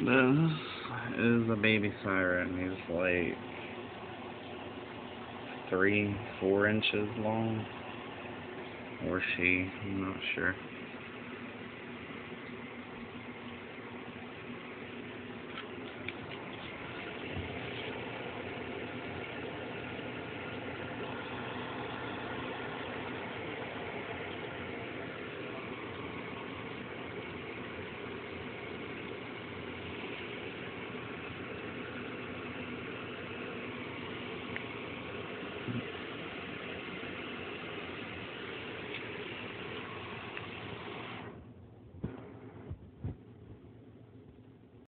This is a baby siren. He's like three, four inches long. Or she, I'm not sure.